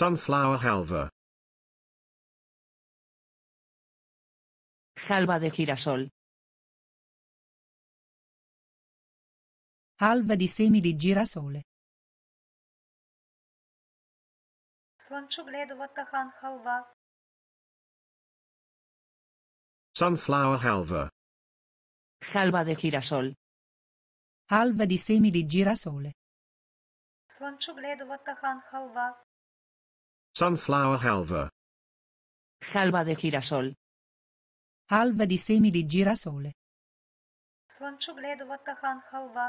Sunflower halva. Halva de girasol. Halva di semi di girasole. Сланчогледова-тахан халва. Sunflower halva. Halva de girasol. Halva di semi di girasole. Сланчогледова-тахан халва. Sunflower halva. Halva de girasol. Halva di semi di girasole. Сланчогледова-тахан халва.